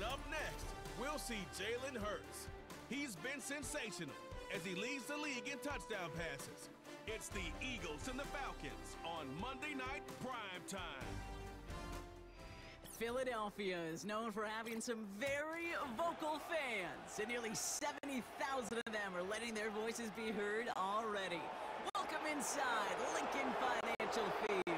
And up next, we'll see Jalen Hurts. He's been sensational as he leads the league in touchdown passes. It's the Eagles and the Falcons on Monday Night Prime Time. Philadelphia is known for having some very vocal fans, and nearly 70,000 of them are letting their voices be heard already. Welcome inside Lincoln Financial Field.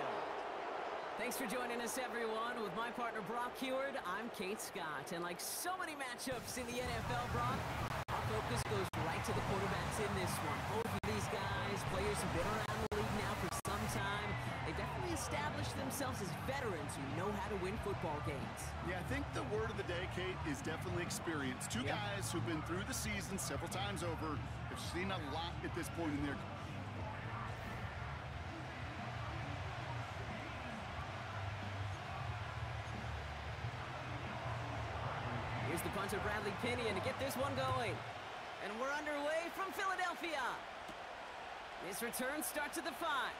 Thanks for joining us, everyone. With my partner Brock Huard, I'm Kate Scott. And like so many matchups in the NFL, Brock, our focus goes right to the quarterbacks in this one. Both of these guys, players who've been around the league now for some time, they definitely established themselves as veterans who know how to win football games. Yeah, I think the word of the day, Kate, is definitely experience. Two Yeah. guys who've been through the season several times over, have seen a lot at this point in their The Bradley Pinion, to get this one going. And we're underway from Philadelphia. This return starts at the five.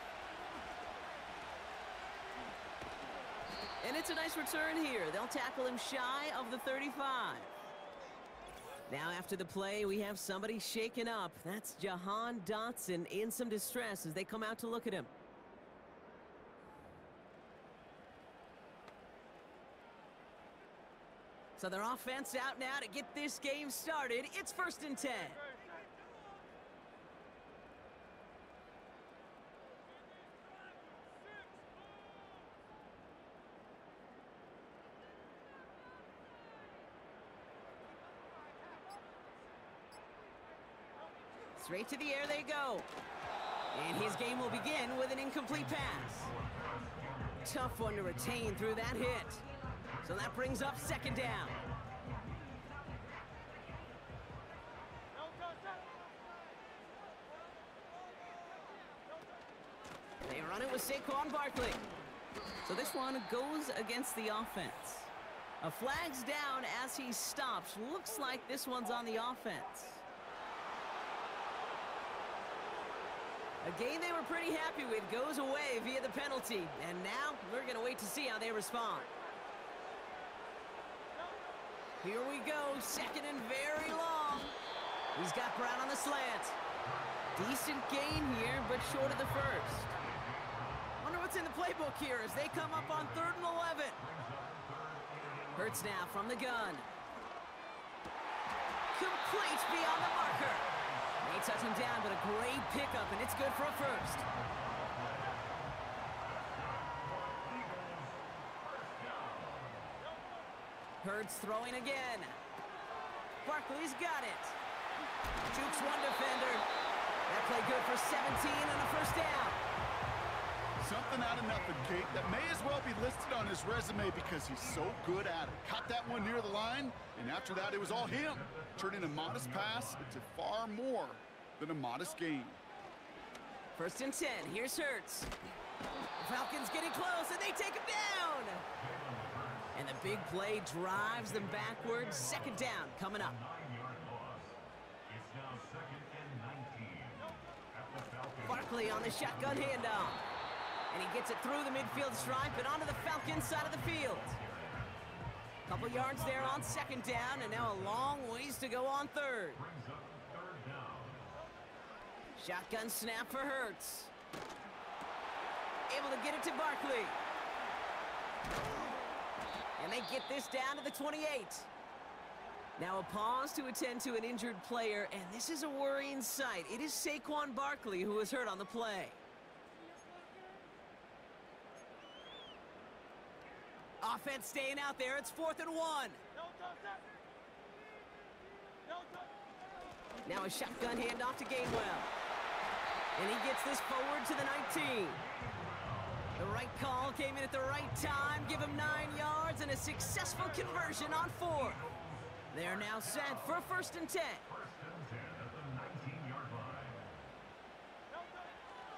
And it's a nice return here. They'll tackle him shy of the 35. Now after the play, we have somebody shaken up. That's Jahan Dotson in some distress as they come out to look at him. So their offense out now to get this game started. It's first and 10. Straight to the air they go. And his game will begin with an incomplete pass. Tough one to retain through that hit. So that brings up second down. They run it with Saquon Barkley. So this one goes against the offense. A flag's down as he stops. Looks like this one's on the offense. A game they were pretty happy with goes away via the penalty. And now we're going to wait to see how they respond. Here we go, second and very long. He's got Brown on the slant. Decent gain here, but short of the first. Wonder what's in the playbook here as they come up on third and 11. Hurts now from the gun. Complete beyond the marker. May touch him down, but a great pickup, and it's good for a first. Hurts throwing again. Barkley's got it. Jukes one defender. That play good for 17 and a first down. Something out of nothing, Kate, that may as well be listed on his resume because he's so good at it. Caught that one near the line, and after that, it was all him. Turning a modest pass into far more than a modest gain. First and 10. Here's Hurts. Falcons getting close, and they take him down. And the big play drives them backwards. Second down coming up. It's now second and 19. At the Falcons. Barkley on the shotgun handoff. And he gets it through the midfield stripe and onto the Falcons side of the field. Couple yards there on second down, and now a long ways to go on third. Shotgun snap for Hurts. Able to get it to Barkley. And they get this down to the 28. Now a pause to attend to an injured player, and this is a worrying sight. It is Saquon Barkley who was hurt on the play. Offense staying out there. It's fourth and one. Now a shotgun handoff to Gainwell. And he gets this forward to the 19. Right call came in at the right time. Give him nine yards and a successful conversion on fourth. They're now set for first and 10. First and 10 at the 19-yard line.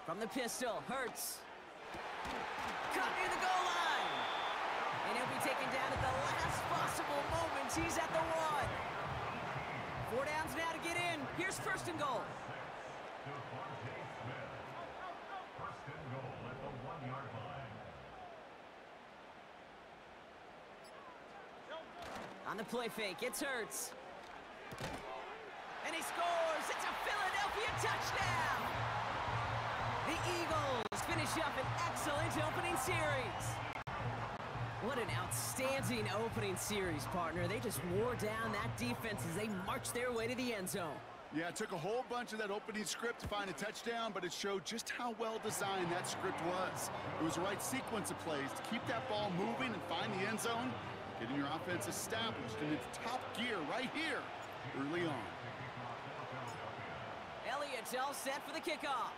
From the pistol, Hurts. Caught near the goal line. And he'll be taken down at the last possible moment. He's at the one. Four downs now to get in. Here's first and goal. DeVonta Smith. First and goal at the one-yard line. On the play fake, it's Hurts. And he scores! It's a Philadelphia touchdown! The Eagles finish up an excellent opening series. What an outstanding opening series, partner. They just wore down that defense as they marched their way to the end zone. Yeah, it took a whole bunch of that opening script to find a touchdown, but it showed just how well designed that script was. It was the right sequence of plays to keep that ball moving and find the end zone, getting your offense established in its top gear right here early on. Elliott's all set for the kickoff.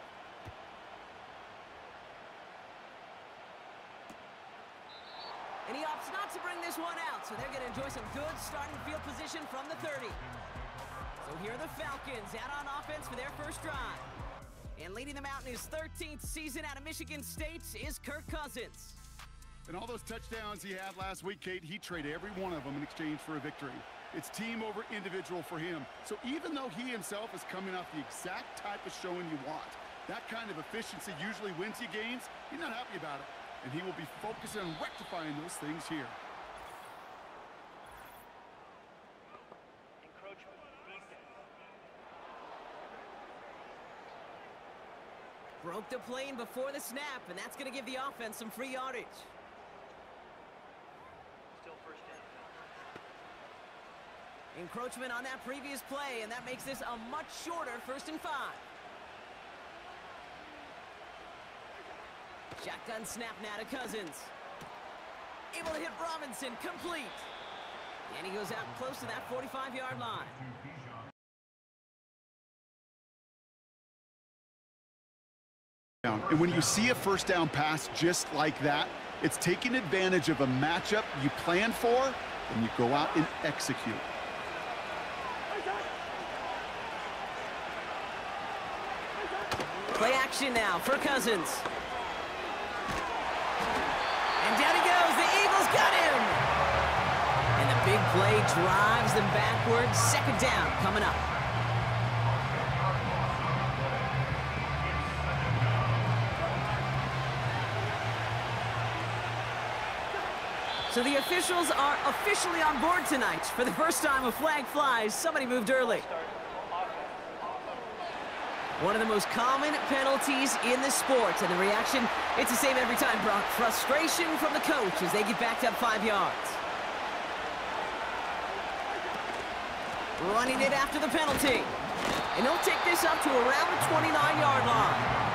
And he opts not to bring this one out, so they're going to enjoy some good starting field position from the 30. So here are the Falcons out on offense for their first drive. And leading them out in his 13th season out of Michigan State is Kirk Cousins. And all those touchdowns he had last week, Kate, he traded every one of them in exchange for a victory. It's team over individual for him. So even though he himself is coming off the exact type of showing you want, that kind of efficiency usually wins you games, he's not happy about it. And he will be focusing on rectifying those things here. Broke the plane before the snap, and that's going to give the offense some free yardage. Encroachment on that previous play, and that makes this a much shorter first and five. Shotgun snap now to Cousins. Able to hit Robinson, complete. And he goes out close to that 45-yard line. And when you see a first down pass just like that, it's taking advantage of a matchup you plan for, and you go out and execute. Play action now for Cousins. And down he goes. The Eagles got him. And the big play drives them backwards. Second down coming up. So the officials are officially on board tonight. For the first time, a flag flies. Somebody moved early. One of the most common penalties in the sport. And the reaction, it's the same every time, Brock. Frustration from the coach as they get backed up five yards. Running it after the penalty. And he'll take this up to around the 29-yard line.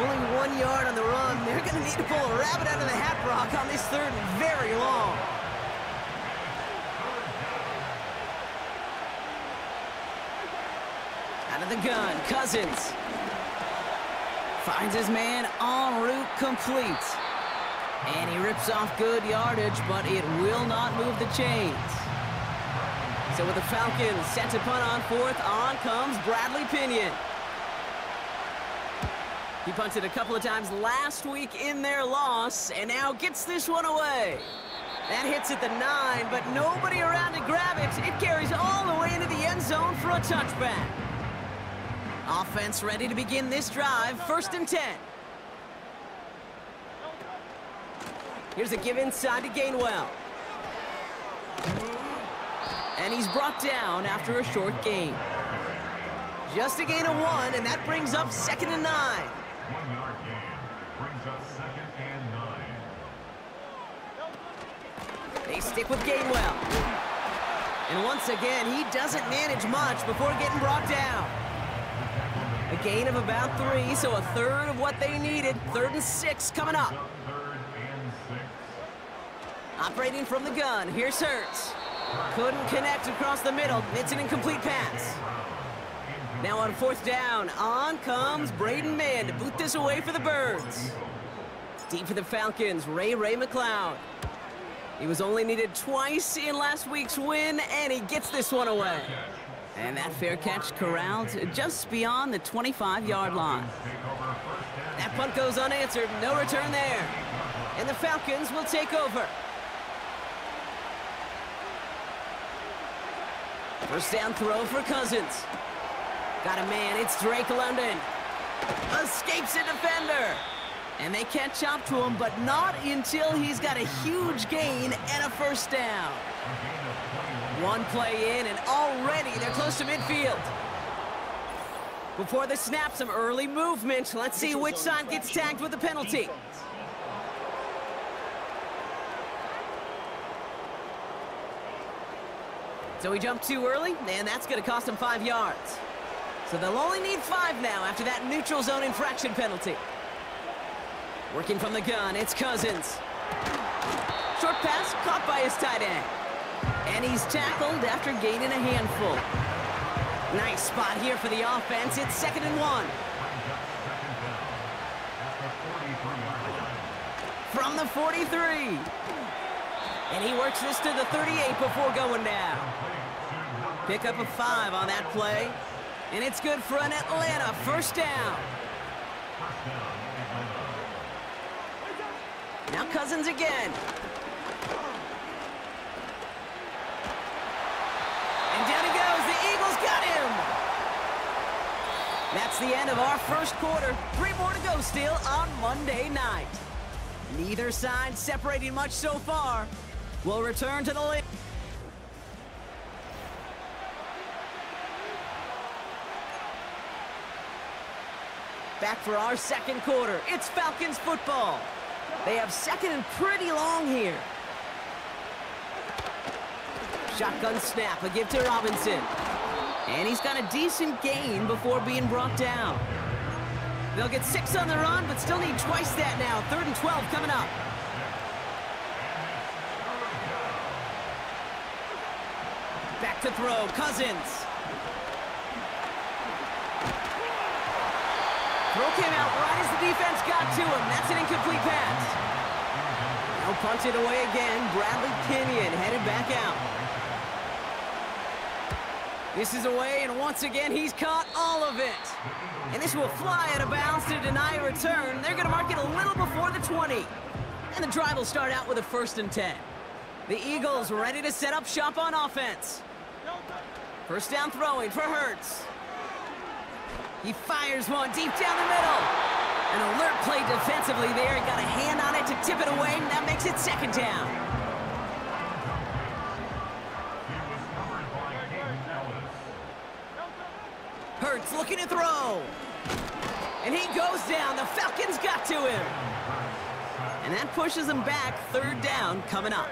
Only one yard on the run. They're going to need to pull a rabbit out of the hat, Brock, on this third and very long. Out of the gun, Cousins. Finds his man en route complete. And he rips off good yardage, but it will not move the chains. So with the Falcons set to punt on fourth, on comes Bradley Pinion. He punted a couple of times last week in their loss, and now gets this one away. That hits at the nine, but nobody around to grab it. It carries all the way into the end zone for a touchback. Offense ready to begin this drive, first and 10. Here's a give inside to Gainwell. And he's brought down after a short gain. Just a gain of one, and that brings up second and nine. One yard gain brings up second and nine. They stick with Gainwell. And once again, he doesn't manage much before getting brought down. A gain of about three, so a third of what they needed. Third and six coming up. Operating from the gun, here's Hurts. Couldn't connect across the middle. It's an incomplete pass. Now on fourth down, on comes Braden Mann to boot this away for the Birds. Deep for the Falcons, Ray Ray McCloud. He was only needed twice in last week's win, and he gets this one away. And that fair catch corralled just beyond the 25-yard line. That punt goes unanswered, no return there. And the Falcons will take over. First down throw for Cousins. Got a man, it's Drake London. Escapes a defender. And they catch up to him, but not until he's got a huge gain and a first down. One play in, and already they're close to midfield. Before the snap, some early movement. Let's see which side gets tagged with the penalty. So he jumped too early, and that's going to cost him five yards. So they'll only need five now after that neutral zone infraction penalty. Working from the gun, it's Cousins. Short pass caught by his tight end. And he's tackled after gaining a handful. Nice spot here for the offense. It's second and one. From the 43. And he works this to the 38 before going down. Pick up a five on that play. And it's good for an Atlanta first down. Now Cousins again. And down he goes. The Eagles got him. That's the end of our first quarter. Three more to go still on Monday night. Neither side separating much so far. We'll return to the lead. Back for our second quarter. It's Falcons football. They have second and pretty long here. Shotgun snap, a give to Robinson. And he's got a decent gain before being brought down. They'll get six on the run, but still need twice that now. Third and 12 coming up. Back to throw, Cousins. Throw came out right as the defense got to him. That's an incomplete pass. Now it away again. Bradley Pinion headed back out. This is away, and once again, he's caught all of it. And this will fly out of bounds to deny a return. They're going to mark it a little before the 20. And the drive will start out with a first and 10. The Eagles ready to set up shop on offense. First down throwing for Hurts. He fires one deep down the middle. An alert play defensively there. He got a hand on it to tip it away, and that makes it second down. Throw. And he goes down. The Falcons got to him. And that pushes him back. Third down coming up.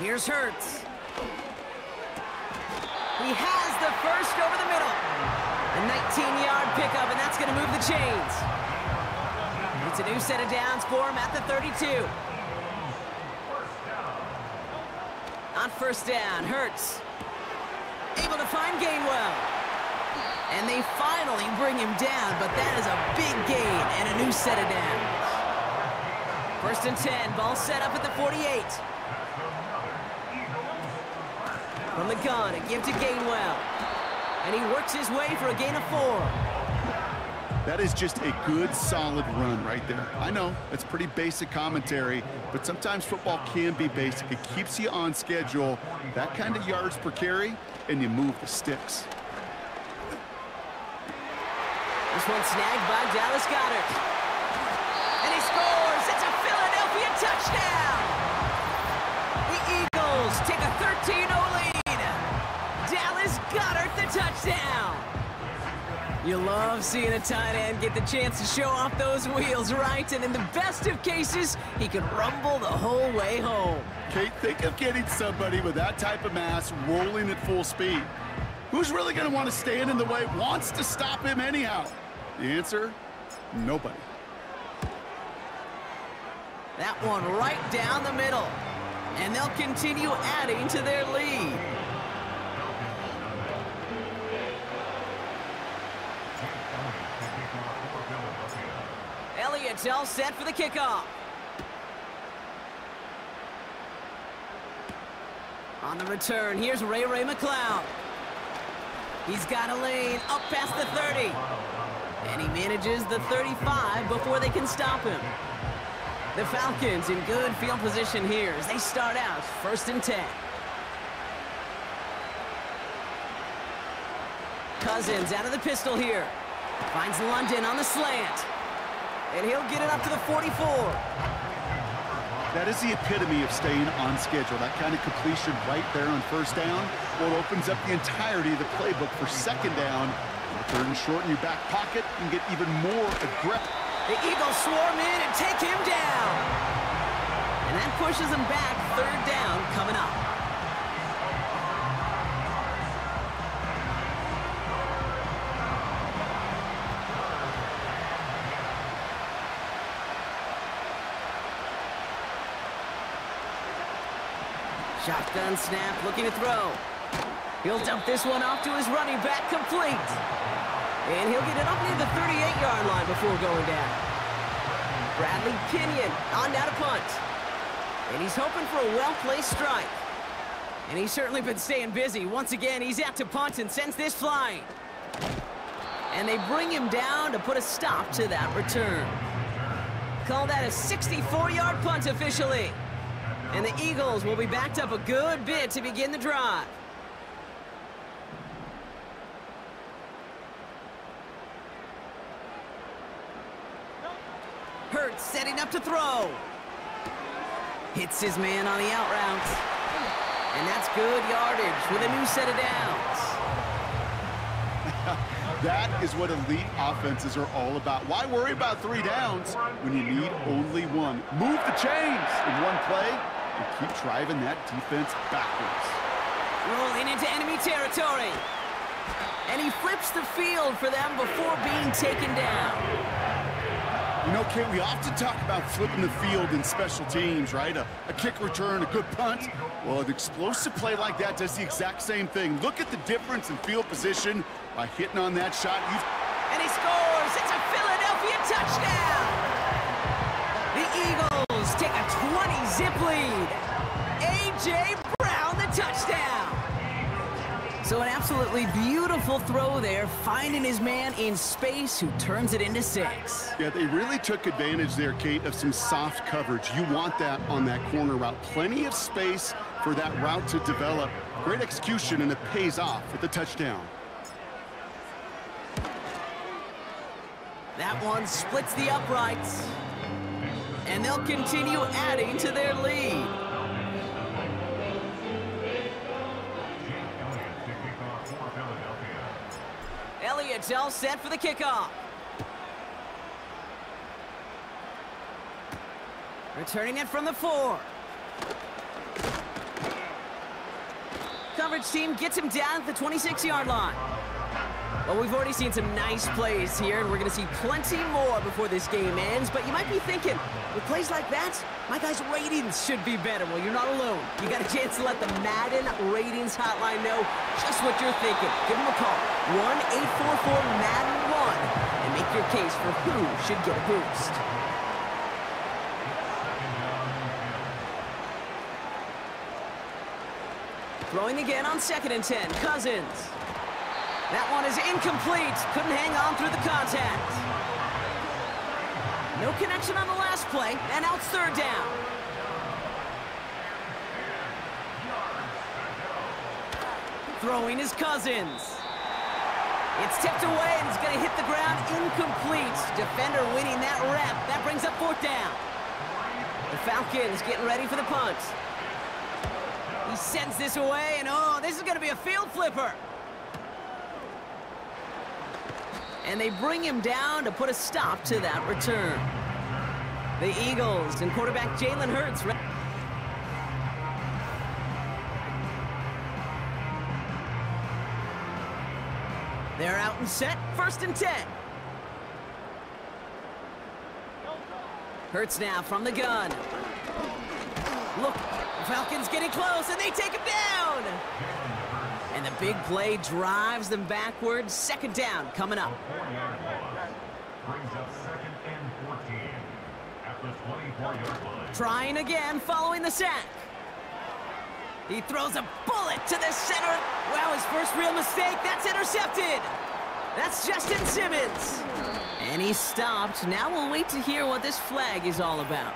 Here's Hurts. He has the first over the middle. A 19-yard pickup, and that's going to move the chains. It's a new set of downs for him at the 32. On first down, Hurts. Able to find Gainwell. And they finally bring him down, but that is a big gain and a new set of downs. First and 10, ball set up at the 48. From the gun, a give to Gainwell. And he works his way for a gain of four. That is just a good, solid run right there. I know, it's pretty basic commentary, but sometimes football can be basic. It keeps you on schedule, that kind of yards per carry, and you move the sticks. This one snagged by Dallas Goedert. And he scores! It's a Philadelphia touchdown! You love seeing a tight end get the chance to show off those wheels, right? And in the best of cases, he can rumble the whole way home. Kate, think of getting somebody with that type of mass rolling at full speed. Who's really going to want to stand in the way, wants to stop him anyhow? The answer, nobody. That one right down the middle. And they'll continue adding to their lead. All set for the kickoff. On the return, here's Ray Ray McCloud. He's got a lane up past the 30. And he manages the 35 before they can stop him. The Falcons in good field position here as they start out first and 10. Cousins out of the pistol here. Finds London on the slant. And he'll get it up to the 44. That is the epitome of staying on schedule. That kind of completion right there on first down. Well, it opens up the entirety of the playbook for second down. Third and short in your back pocket and get even more aggressive. The Eagles swarm in and take him down. And that pushes them back. Third down coming up. Shotgun snap, looking to throw. He'll dump this one off to his running back, complete. And he'll get it up near the 38-yard line before going down. Bradley Pinion on down to punt. And he's hoping for a well-placed strike. And he's certainly been staying busy. Once again, he's out to punt and sends this flying. And they bring him down to put a stop to that return. Call that a 64-yard punt officially. And the Eagles will be backed up a good bit to begin the drive. Hurts setting up to throw. Hits his man on the out route. And that's good yardage with a new set of downs. That is what elite offenses are all about. Why worry about three downs when you need only one? Move the chains in one play and keep driving that defense backwards. Rolling into enemy territory. And he flips the field for them before being taken down. You know, Kate, we often talk about flipping the field in special teams, right? A, a, kick return, a good punt. Well, an explosive play like that does the exact same thing. Look at the difference in field position by hitting on that shot. You've... And he scores! It's a Philadelphia touchdown! The Eagles take a 20-zip lead. A.J. Brown, the touchdown! So an absolutely beautiful throw there, finding his man in space who turns it into six. Yeah, they really took advantage there, Kate, of some soft coverage. You want that on that corner route. Plenty of space for that route to develop. Great execution, and it pays off with the touchdown. That one splits the uprights. And they'll continue adding to their lead. Elliott's all set for the kickoff. Returning it from the four. Coverage team gets him down at the 26-yard line. Well, we've already seen some nice plays here, and we're going to see plenty more before this game ends. But you might be thinking, with plays like that, my guys' ratings should be better. Well, you're not alone. You got a chance to let the Madden Ratings Hotline know just what you're thinking. Give them a call, 1-844-MADDEN-1, and make your case for who should get a boost. Throwing again on second and 10, Cousins. That one is incomplete. Couldn't hang on through the contact. No connection on the last play, and out third down. Throwing his Cousins. It's tipped away, and it's going to hit the ground incomplete. Defender winning that rep. That brings up fourth down. The Falcons getting ready for the punt. He sends this away, and oh, this is going to be a field flipper. And they bring him down to put a stop to that return. The Eagles and quarterback Jalen Hurts. They're out and set, first and 10. Hurts now from the gun. Look, Falcons getting close, and they take him down. And the big play drives them backwards. Second down coming up. Trying again following the sack. He throws a bullet to the center. Wow, his first real mistake. That's intercepted. That's Justin Simmons. And he stopped. Now we'll wait to hear what this flag is all about.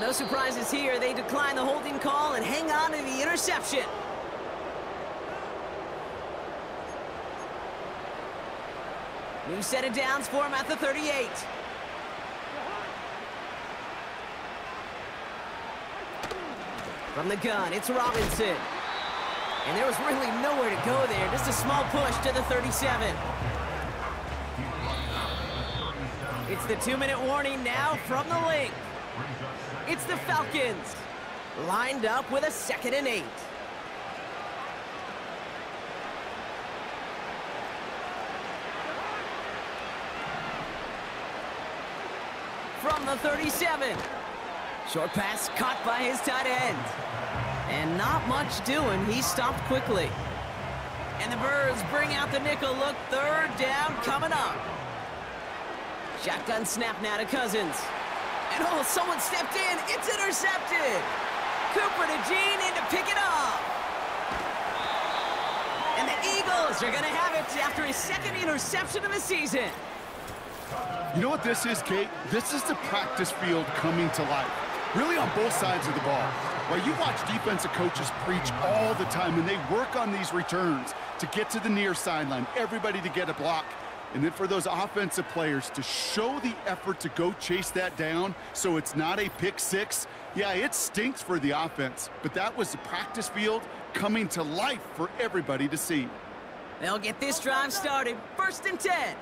No surprises here. They decline the holding call and hang on to the interception. New set of downs for him at the 38. From the gun, it's Robinson. And there was really nowhere to go there. Just a small push to the 37. It's the two-minute warning now from the Linc. It's the Falcons. Lined up with a second and eight. From the 37. Short pass caught by his tight end. And not much doing. He stopped quickly. And the Birds bring out the nickel look. Third down coming up. Shotgun snap now to Cousins. And oh, someone stepped in. It's intercepted. Cooper to Gene in to pick it up. And the Eagles are going to have it after his second interception of the season. You know what this is, Kate? This is the practice field coming to life. Really on both sides of the ball. While you watch defensive coaches preach all the time and they work on these returns to get to the near sideline, everybody to get a block, and then for those offensive players to show the effort to go chase that down so it's not a pick six, yeah, it stinks for the offense, but that was the practice field coming to life for everybody to see. They'll get this drive started. First and 10.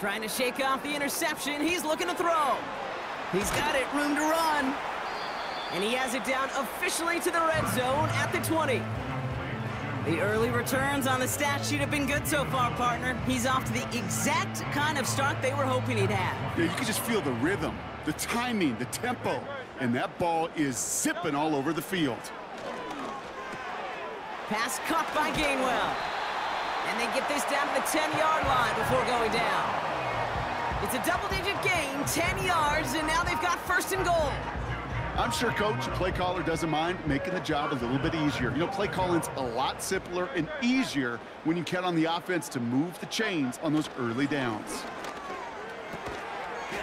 Trying to shake off the interception. He's looking to throw. He's got it. Room to run. And he has it down officially to the red zone at the 20. The early returns on the stat sheet have been good so far, partner. He's off to the exact kind of start they were hoping he'd have. Yeah, you can just feel the rhythm, the timing, the tempo, and that ball is zipping all over the field. Pass caught by Gainwell. And they get this down to the 10-yard line before going down. It's a double-digit gain, 10 yards, and now they've got first and goal. I'm sure coach, play caller doesn't mind making the job a little bit easier. You know, play calling's a lot simpler and easier when you count on the offense to move the chains on those early downs.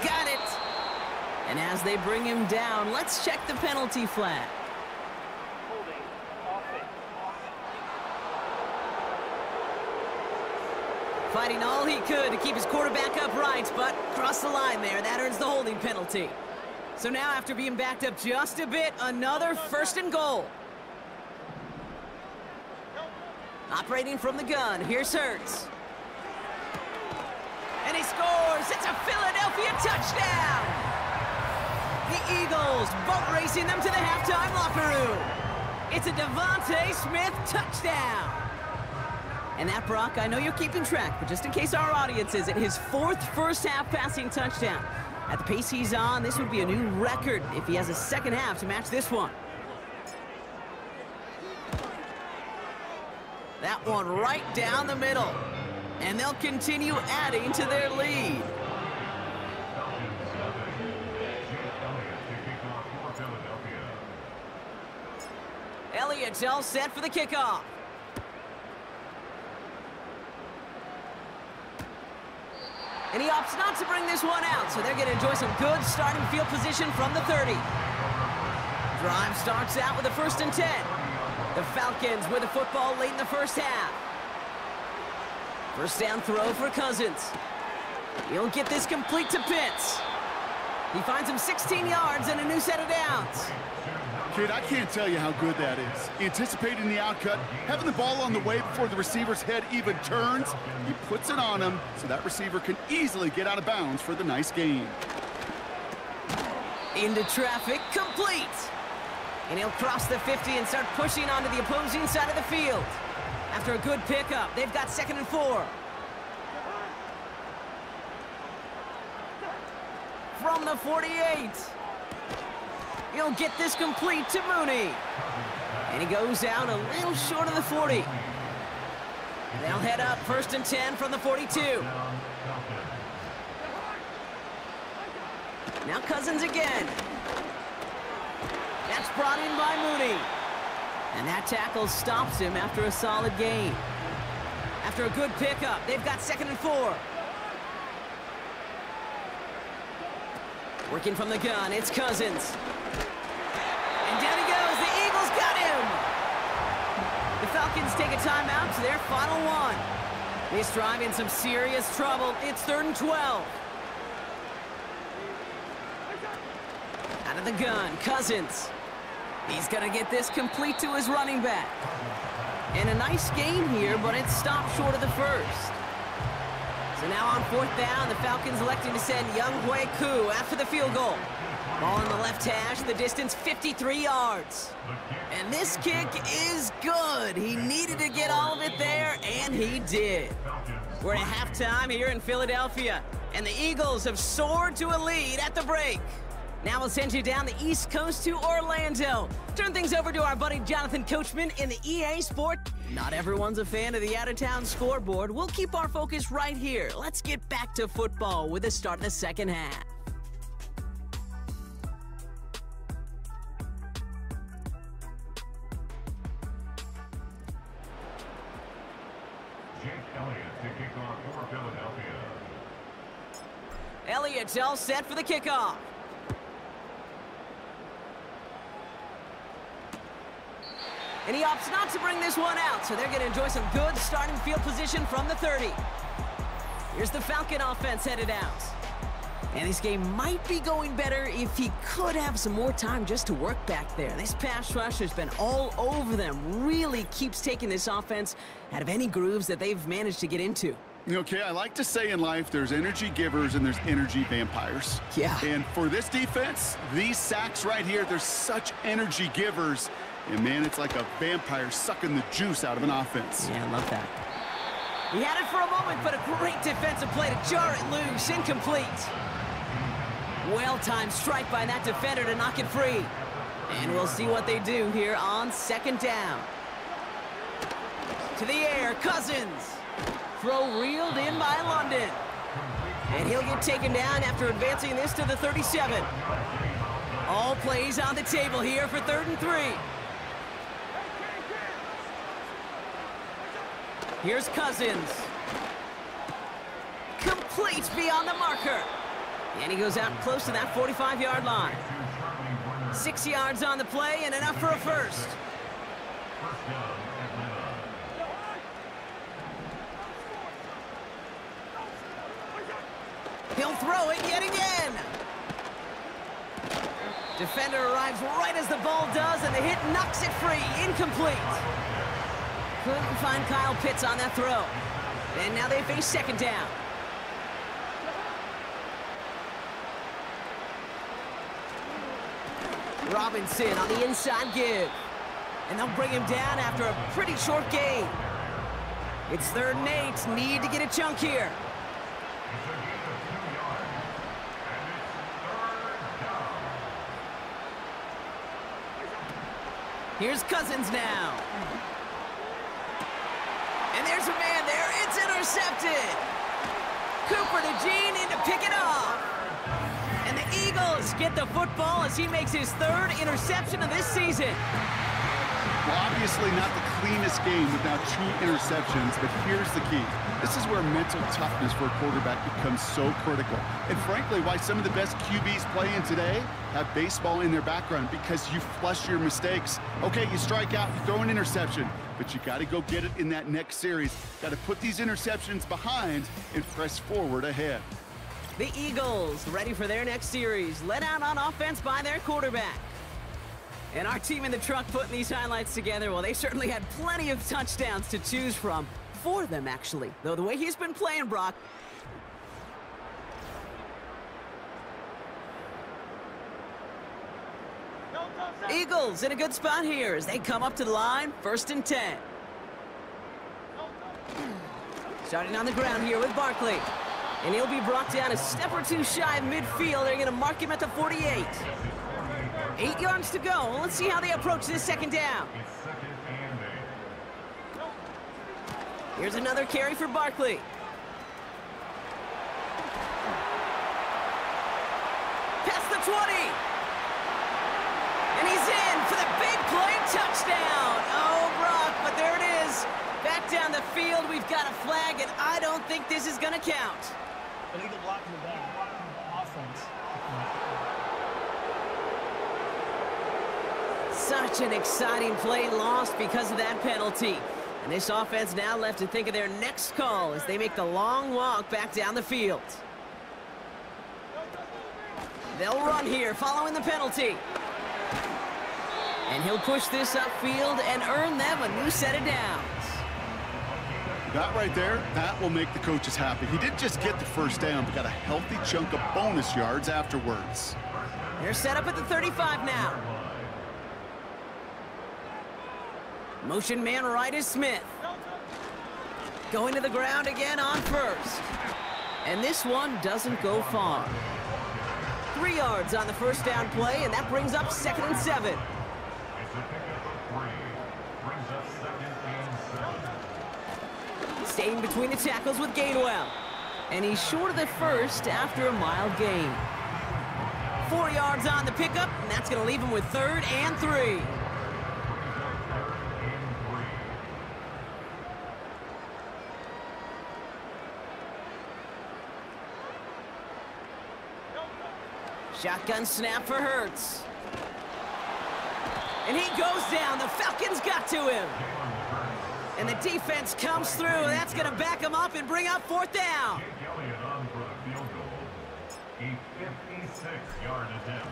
Got it. And as they bring him down, let's check the penalty flag. Fighting all he could to keep his quarterback upright, but crossed the line there. That earns the holding penalty. So now, after being backed up just a bit, another first and goal. Operating from the gun, here's Hurts. And he scores! It's a Philadelphia touchdown! The Eagles boat racing them to the halftime locker room. It's a DeVonta Smith touchdown. And that, Brock, I know you're keeping track, but just in case our audience isn't, his fourth first half passing touchdown. At the pace he's on, this would be a new record if he has a second half to match this one. That one right down the middle. And they'll continue adding to their lead. Elliott's all set for the kickoff. And he opts not to bring this one out, so they're going to enjoy some good starting field position from the 30. Drive starts out with a first and 10. The Falcons with the football late in the first half. First down throw for Cousins. He'll get this complete to Pitts. He finds him 16 yards and a new set of downs. Kid, I can't tell you how good that is. Anticipating the outcut, having the ball on the way before the receiver's head even turns, he puts it on him so that receiver can easily get out of bounds for the nice gain. Into traffic, complete. And he'll cross the 50 and start pushing onto the opposing side of the field. After a good pickup, they've got second and four. From the 48. He'll get this complete to Mooney. And he goes out a little short of the 40. They'll head up first and 10 from the 42. Now Cousins again. That's brought in by Mooney. And that tackle stops him after a solid game. After a good pickup, they've got second and four. Working from the gun, it's Cousins. And down he goes. The Eagles got him. The Falcons take a timeout to their final one. This drive in some serious trouble. It's third and 12. Out of the gun, Cousins. He's going to get this complete to his running back. And a nice gain here, but it stopped short of the first. So now on fourth down, the Falcons electing to send Young Hui Koo after the field goal. Ball in the left hash, the distance 53 yards. And this kick is good. He needed to get all of it there, and he did. We're at halftime here in Philadelphia, and the Eagles have soared to a lead at the break. Now we'll send you down the East Coast to Orlando. Turn things over to our buddy Jonathan Coachman in the EA Sport. Not everyone's a fan of the out-of-town scoreboard. We'll keep our focus right here. Let's get back to football with the start of the second half. Jake Elliott to kick off for Philadelphia. Elliott's all set for the kickoff. And he opts not to bring this one out, so they're going to enjoy some good starting field position from the 30. Here's the Falcon offense headed out. And this game might be going better if he could have some more time just to work back there. This pass rush has been all over them. Really keeps taking this offense out of any grooves that they've managed to get into. Okay, I like to say in life there's energy givers and there's energy vampires. Yeah. And for this defense, these sacks right here, they're such energy givers. And man, it's like a vampire sucking the juice out of an offense. Yeah, I love that. He had it for a moment, but a great defensive play to jar it loose. Incomplete. Well-timed strike by that defender to knock it free. And we'll see what they do here on second down. To the air, Cousins. Throw reeled in by London. And he'll get taken down after advancing this to the 37. All plays on the table here for third and three. Here's Cousins. Complete beyond the marker. And he goes out close to that 45-yard line. Six yards on the play and enough for a first. He'll throw it yet again. Defender arrives right as the ball does, and the hit knocks it free. Incomplete. Couldn't find Kyle Pitts on that throw. And now they face second down. Robinson on the inside give. And they'll bring him down after a pretty short game. It's third and eight. Need to get a chunk here. Gain. Here's Cousins now. And there's a man there. It's intercepted. Cooper to Gene in to pick it off. And the Eagles get the football as he makes his third interception of this season. Well, obviously not the cleanest game without two interceptions, but here's the key. This is where mental toughness for a quarterback becomes so critical. And frankly, why some of the best QBs playing today have baseball in their background because you flush your mistakes. Okay, you strike out, you throw an interception, but you got to go get it in that next series. Got to put these interceptions behind and press forward ahead. The Eagles ready for their next series, led out on offense by their quarterback. And our team in the truck putting these highlights together, well, they certainly had plenty of touchdowns to choose from. For them, actually. Though the way he's been playing, Brock, Eagles in a good spot here as they come up to the line, first and 10. Starting on the ground here with Barkley. And he'll be brought down a step or two shy of midfield. They're going to mark him at the 48. Eight yards to go. Let's see how they approach this second down. Here's another carry for Barkley. Past the 20. And he's in for the big play touchdown. Oh, Brock, but there it is. Back down the field, we've got a flag, and I don't think this is going to count. Illegal block in the back. Offense. Such an exciting play lost because of that penalty. And this offense now left to think of their next call as they make the long walk back down the field. They'll run here following the penalty. And he'll push this upfield and earn them a new set of downs. That right there, that will make the coaches happy. He didn't just get the first down, but got a healthy chunk of bonus yards afterwards. They're set up at the 35 now. Motion man right is Smith. Going to the ground again on first. And this one doesn't go far. Three yards on the first down play, and that brings up second and seven. It's a pickup of three. Brings up second and seven. Staying between the tackles with Gainwell. And he's short of the first after a mild gain. Four yards on the pickup, and that's going to leave him with third and three. Shotgun snap for Hurts. And he goes down. The Falcons got to him. And the defense comes through. That's going to back him up and bring up fourth down. Jake Elliott on for the field goal. A 56-yard attempt.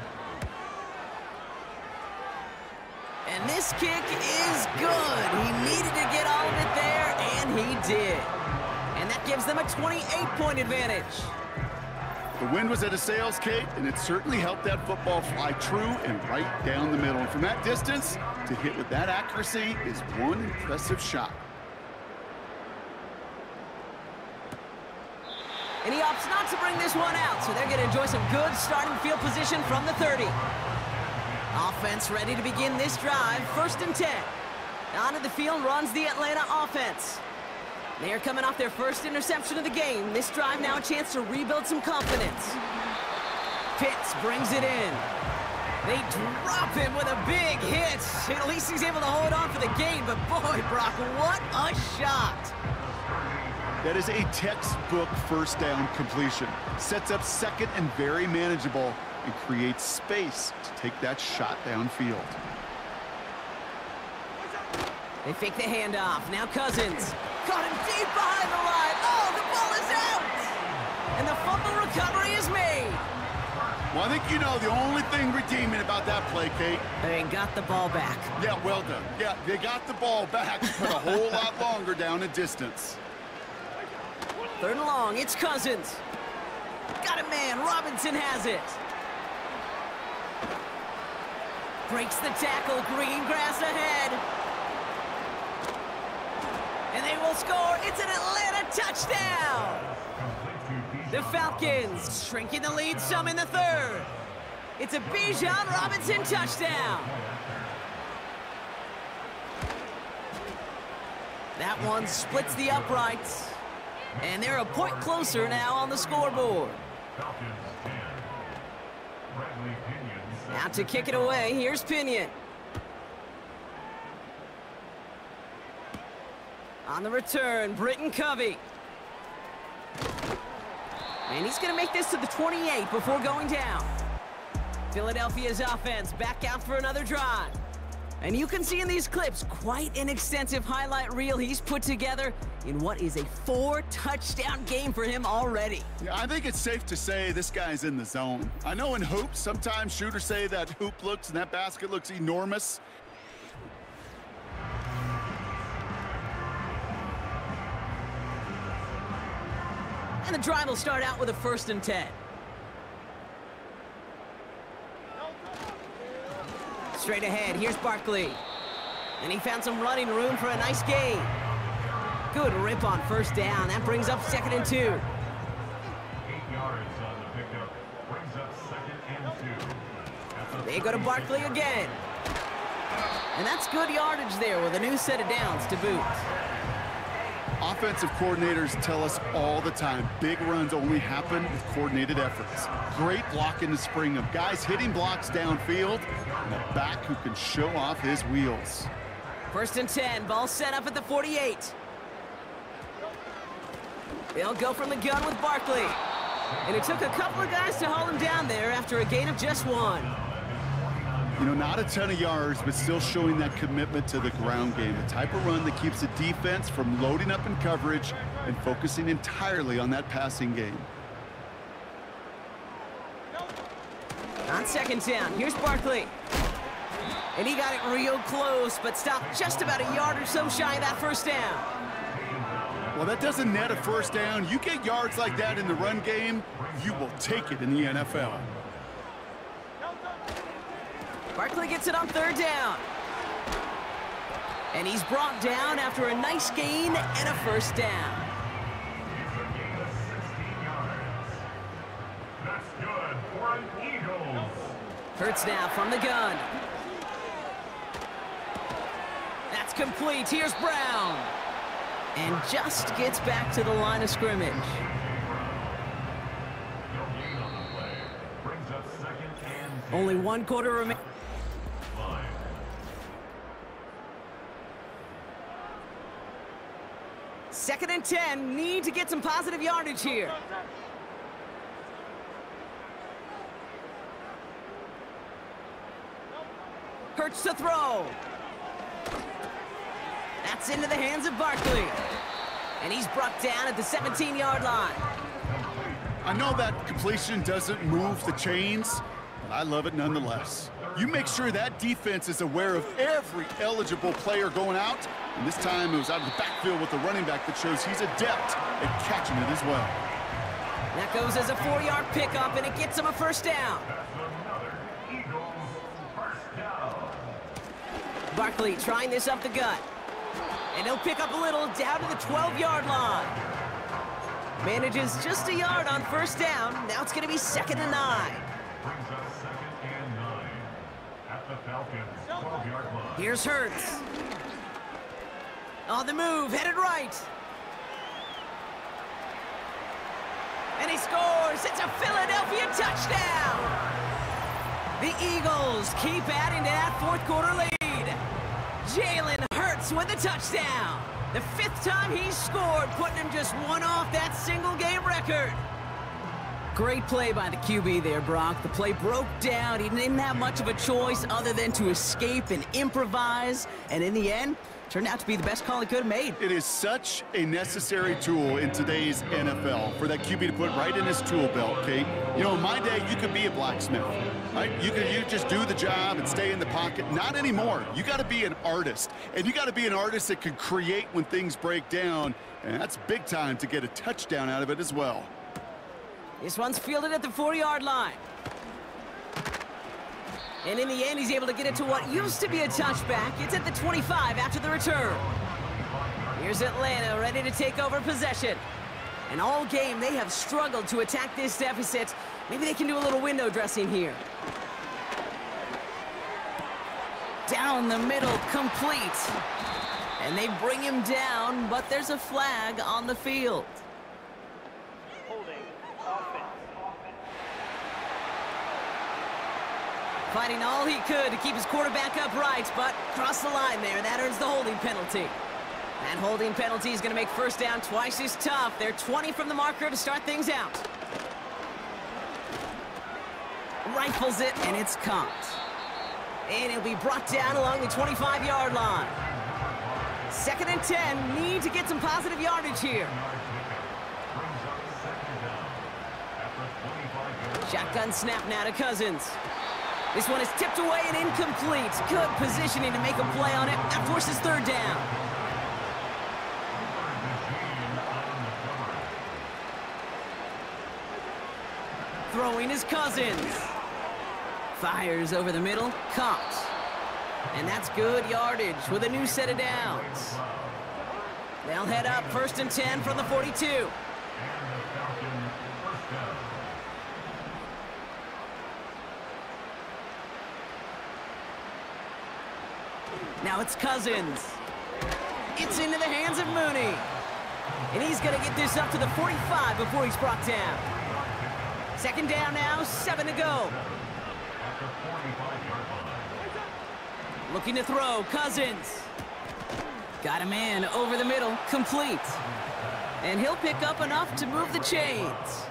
And this kick is good. He needed to get all of it there, and he did. And that gives them a 28-point advantage. The wind was at a sails, Kate, and it certainly helped that football fly true and right down the middle. And from that distance, to hit with that accuracy is one impressive shot. And he opts not to bring this one out, so they're going to enjoy some good starting field position from the 30. Offense ready to begin this drive, first and 10. Onto the field runs the Atlanta offense. They are coming off their first interception of the game. This drive now a chance to rebuild some confidence. Pitts brings it in. They drop him with a big hit. At least he's able to hold on for the game, but boy, Brock, what a shot. That is a textbook first down completion. Sets up second and very manageable and creates space to take that shot downfield. They fake the handoff. Now Cousins. Caught him deep behind the line. Oh, the ball is out! And the fumble recovery is made. Well, I think you know the only thing redeeming about that play, Kate. They got the ball back. Yeah, well done. Yeah, they got the ball back, but a whole lot longer down in distance. Third and long. It's Cousins. Got a man. Robinson has it. Breaks the tackle. Green grass ahead. And they will score. It's an Atlanta touchdown. The Falcons shrinking the lead some in the third. It's a Bijan Robinson touchdown. That one splits the uprights. And they're a point closer now on the scoreboard. Falcons 10. Bradley Pinion Now to kick it away, here's Pinion. On the return, Britton Covey. And he's going to make this to the 28 before going down. Philadelphia's offense back out for another drive. And you can see in these clips quite an extensive highlight reel he's put together in what is a four-touchdown game for him already. Yeah, I think it's safe to say this guy's in the zone. I know in hoops, sometimes shooters say that hoop looks and that basket looks enormous. And the drive will start out with a first and 10. Straight ahead, here's Barkley. And he found some running room for a nice gain. Good rip on first down. That brings up second and two. Eight yards on the pickup. Brings up second and two. They go to Barkley again. And that's good yardage there with a new set of downs to boot. Offensive coordinators tell us all the time, big runs only happen with coordinated efforts. Great block in the spring of Guys hitting blocks downfield, and a back who can show off his wheels. First and 10, ball set up at the 48. They'll go from the gun with Barkley. And it took a couple of guys to haul him down there after a gain of just one. You know, not a ton of yards, but still showing that commitment to the ground game. The type of run that keeps the defense from loading up in coverage and focusing entirely on that passing game. On second down, here's Barkley. And he got it real close, but stopped just about a yard or so shy of that first down. Well, that doesn't net a first down. You get yards like that in the run game, you will take it in the NFL. Barkley gets it on third down. And he's brought down after a nice gain and a first down. Hurts now from the gun. That's complete. Here's Brown. And just gets back to the line of scrimmage. Only one quarter remaining. Second and 10. Need to get some positive yardage here. Hurts to throw. That's into the hands of Barkley. And he's brought down at the 17-yard line. I know that completion doesn't move the chains, but I love it nonetheless. You make sure that defense is aware of every eligible player going out, and this time it was out of the backfield with the running back that shows he's adept at catching it as well. That goes as a four-yard pickup, and it gets him a first down. Barkley trying this up the gut. And he'll pick up a little down to the 12-yard line. Manages just a yard on first down. Now it's going to be second and nine. Brings up second and nine. At the Falcons 12-yard line. Here's Hurts. On the move, headed right. And he scores. It's a Philadelphia touchdown. The Eagles keep adding to that fourth quarter lead. Jalen Hurts with a touchdown. The fifth time he's scored, putting him just one off that single game record. Great play by the QB there, Brock. The play broke down. He didn't have much of a choice other than to escape and improvise. And in the end, turned out to be the best call he could have made. It is such a necessary tool in today's NFL for that QB to put right in his tool belt, Kate. You know, in my day, you could be a blacksmith, right? You could you just do the job and stay in the pocket. Not anymore. You got to be an artist, and you got to be an artist that can create when things break down, and that's big time to get a touchdown out of it as well. This one's fielded at the four-yard line. And in the end, he's able to get it to what used to be a touchback. It's at the 25 after the return. Here's Atlanta ready to take over possession. And all game, they have struggled to attack this deficit. Maybe they can do a little window dressing here. Down the middle, complete. And they bring him down, but there's a flag on the field. Fighting all he could to keep his quarterback upright, but crossed the line there. That earns the holding penalty. That holding penalty is going to make first down twice as tough. They're 20 from the marker to start things out. Rifles it, and it's caught. And it'll be brought down along the 25-yard line. Second and 10. Need to get some positive yardage here. Brings up second down. At the 25-yard Shotgun snap now to Cousins. This one is tipped away and incomplete. Good positioning to make a play on it. That forces third down. Throwing his Cousins. Fires over the middle. Caught. And that's good yardage with a new set of downs. They'll head up first and 10 from the 42. and the Falcons first down. Now it's Cousins. It's into the hands of Mooney. And he's going to get this up to the 45 before he's brought down. Second down now, seven to go. At the 45-yard line. Looking to throw, Cousins. Got a man over the middle, complete. And he'll pick up enough to move the chains.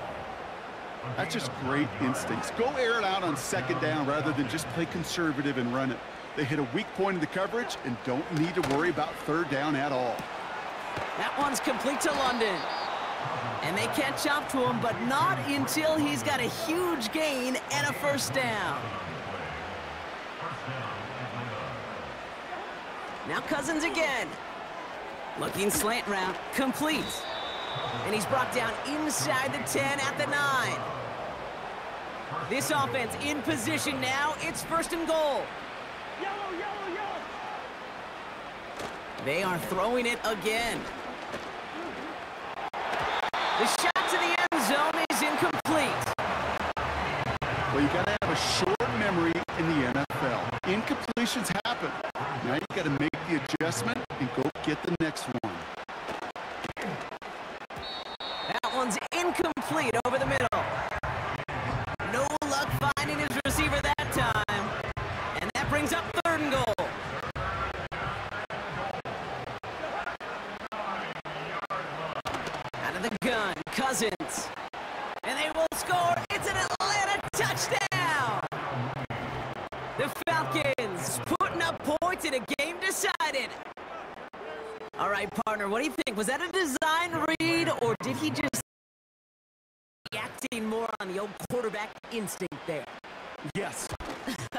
That's just great instincts. Go air it out on second down rather than just play conservative and run it. They hit a weak point in the coverage and don't need to worry about third down at all. That one's complete to London. And they catch up to him, but not until he's got a huge gain and a first down. Now Cousins again. Looking slant route, complete. And he's brought down inside the 10 at the 9. This offense in position now. It's first and goal. They are throwing it again. The shot to the end zone is incomplete. Well, you got to have a short memory in the NFL. Incompletions happen. Now you got to make the adjustment and go get the next one. That one's incomplete over the middle. No luck finding his receiver that time. And that brings up third and goal. Out of the gun, Cousins. And they will score. It's an Atlanta touchdown. The Falcons putting up points in a game decided. All right, partner, what do you think? Was that a design read, or did he just acting more on the old quarterback instinct there? Yes.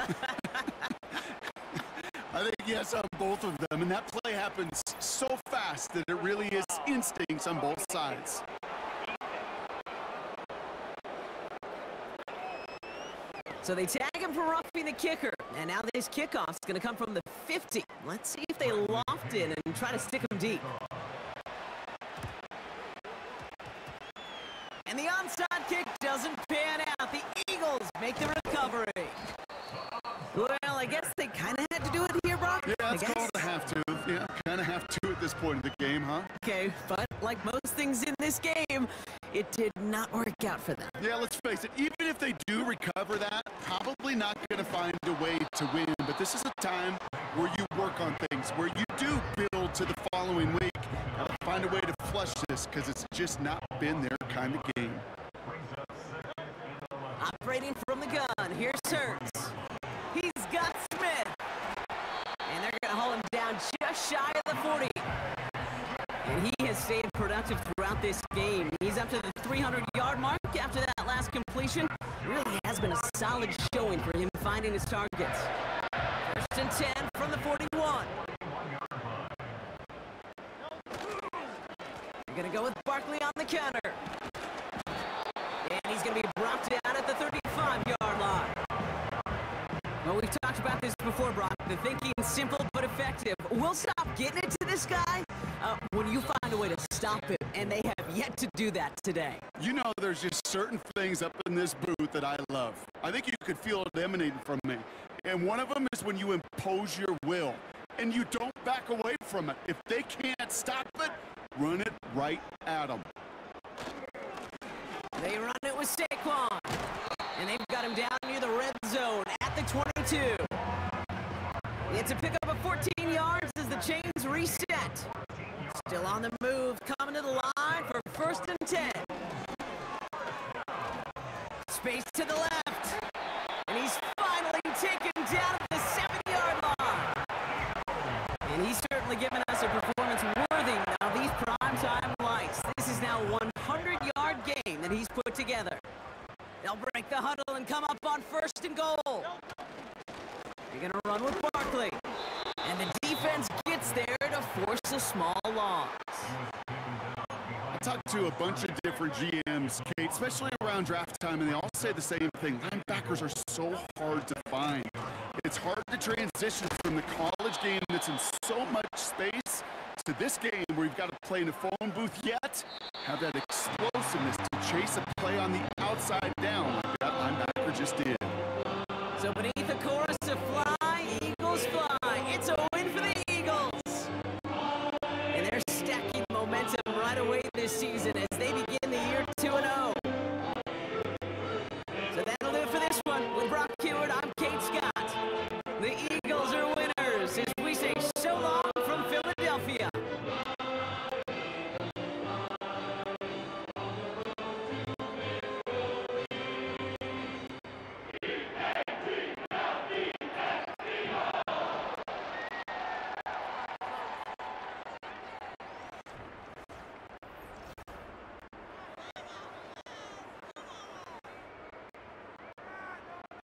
I think yes on both of them, and that play happens so fast that it really is instincts on both sides. So they tag him for roughing the kicker, and now this kickoff is going to come from the 50. Let's see if they loft in and try to stick him deep. And the onside kick doesn't pan out. The Eagles make the recovery. Well, I guess they kind of had to do it here, Brock. Yeah, it's called a have to. Yeah, kind of have to at this point in the game, huh? Okay, but like most things in this game, it did not work out for them. Yeah, let's face it, even if they do recover that, probably not going to find a way to win. But this is a time where you work on things, where you do build to the following week. Find a way to flush this because it's just not been their kind of game. Operating from the gun, here's Hurts. He's got Smith. And they're going to haul him down just shy of the 40. And he has stayed productive throughout this game. He's up to the 300-yard mark after that last completion. Really has been a solid showing for him finding his targets. First and 10 from the 41. They're going to go with Barkley on the counter. And he's going to be brought down at the 35-yard line. Well, we've talked about this before, Brock. The thinking simple but effective. We'll stop getting it to this guy uh, when you find a way to stop him, and they have yet to do that today. You know, there's just certain things up in this booth that I love. I think you could feel it emanating from me. And one of them is when you impose your will and you don't back away from it. If they can't stop it, run it right at them. They run it with Saquon, and they've got him down near the red zone at the 22. It's a pickup of 14 yards as the chains reset. Still on the move, coming to the line for first and 10. Space to the left. And he's finally taken down at the 7-yard line. And he's certainly given us a performance worthy of these primetime lights. This is now a 100-yard game that he's put together. They'll break the huddle and come up on first and goal. They're going to run with Barkley. And the defense gets there to force a small loss. I talked to a bunch of different GMs, Kate, especially around draft time, and they all say the same thing. Linebackers are so hard to find. It's hard to transition from the college game that's in so much space to this game where you've got to play in a phone booth yet, have that explosiveness chase a play on the outside down like that linebacker just did. So beneath the chorus to fly, Eagles fly. It's a win for the Eagles. And they're stacking momentum right away this season.